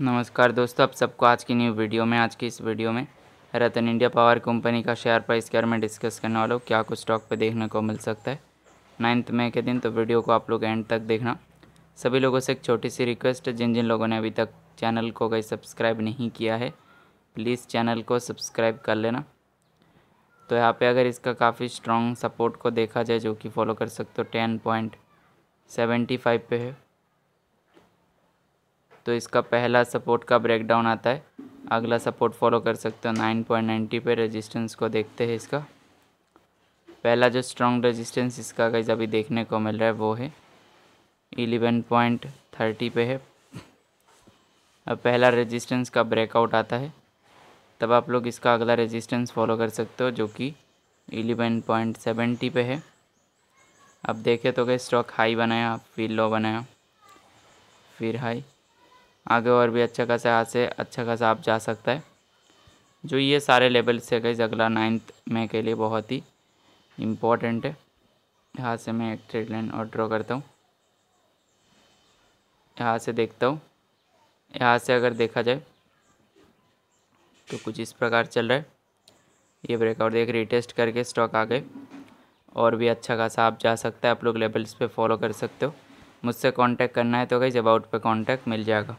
नमस्कार दोस्तों, आप सबको आज की न्यू वीडियो में, आज की इस वीडियो में रतन इंडिया पावर कंपनी का शेयर प्राइस के बारे में डिस्कस करने वाला हूँ। क्या कुछ स्टॉक पे देखने को मिल सकता है? नाइन्थ मई के दिन तो वीडियो को आप लोग एंड तक देखना। सभी लोगों से एक छोटी सी रिक्वेस्ट है जिन जिन लोगों ने अभी तक चैनल को कहीं सब्सक्राइब नहीं किया है प्लीज़ चैनल को सब्सक्राइब कर लेना। तो यहाँ पर अगर इसका काफ़ी स्ट्रॉन्ग सपोर्ट को देखा जाए, जो कि फॉलो कर सकते हो टेन पॉइंट सेवेंटी फाइव पे है। तो इसका पहला सपोर्ट का ब्रेकडाउन आता है। अगला सपोर्ट फॉलो कर सकते हो नाइन पॉइंट नाइन्टी पे रेजिस्टेंस को देखते हैं इसका। पहला जो स्ट्रॉन्ग रेजिस्टेंस इसका गैस अभी देखने को मिल रहा है, वो है। इलेवन पॉइंट थर्टी पे है। अब पहला रेजिस्टेंस का ब्रेकआउट आता है। तब आप लोग इसका अगला रेजिस्टेंस फॉलो कर सकते हो, जो कि इलेवन पॉइंट सेवेंटी पे है। अब देखें तो गए स्टॉक हाई बनाया फिर लो बनाया, फिर हाई आगे और भी अच्छा खासा यहाँ से अच्छा खासा आप जा सकता है। जो ये सारे लेवल्स से गई अगला नाइन्थ में के लिए बहुत ही इम्पोर्टेंट है। यहाँ से मैं एक ट्रेड लाइन और ड्रॉ करता हूँ। यहाँ से देखता हूँ। यहाँ से अगर देखा जाए तो कुछ इस प्रकार चल रहा है। ये ब्रेकआउट देख रिटेस्ट करके स्टॉक आ गए। और भी अच्छा खासा आप जा सकते हैं, आप लोग लेवल्स पे फॉलो कर सकते हो। मुझसे कांटेक्ट करना है तो गई, जब आउट पे कांटेक्ट मिल जाएगा।